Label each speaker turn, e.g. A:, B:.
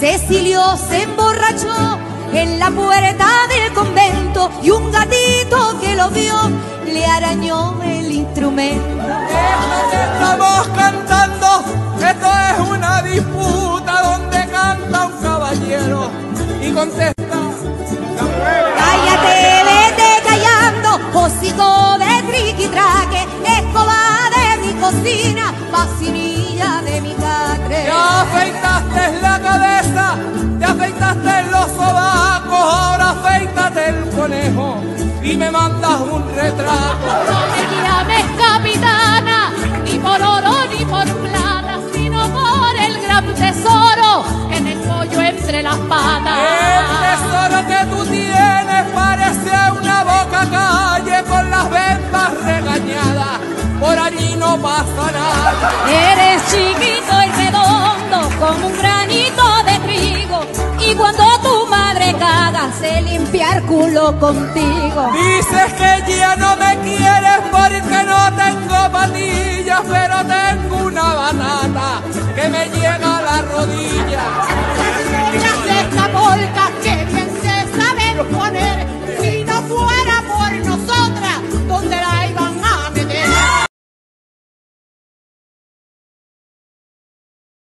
A: se emborrachó en la puerta del convento y un gatito que lo vio le arañó el instrumento.
B: Esto que estamos cantando, esto es una disputa donde canta un caballero y contesta.
A: Cállate, vete callando, hocico de triquitraque, escoba de mi cocina, vacinilla
B: y me mandas un retrato.
C: No me llames capitana, ni por oro ni por plata, sino por el gran tesoro en el pollo entre las patas.
B: El tesoro que tú tienes parece una boca calle con las ventas regañadas. Por allí no pasa nada.
C: Eres chiquito y redondo como un granito de trigo y cuando tu madre caga
A: Sé limpiar cálculo contigo.
B: Dices que ya no me quieres porque no tengo patillas, pero tengo una banana que me llega a la rodilla. La polca